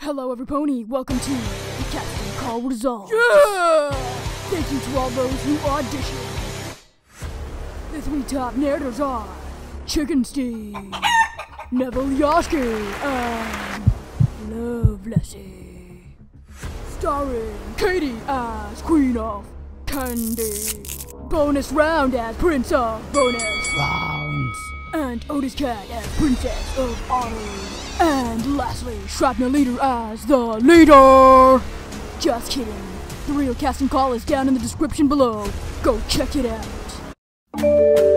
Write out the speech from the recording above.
Hello, everypony. Welcome to the casting call results. Yeah! Thank you to all those who auditioned. The three top narrators are Chicken Steve, Neville Yoski, and Love Lassie. Starring Katie as Queen of Candy. Bonus round as Prince of Bonus Rounds. Otis Cat as Princess of Otter. And lastly, Shrapnel Leader as the leader. Just kidding. The real casting call is down in the description below. Go check it out.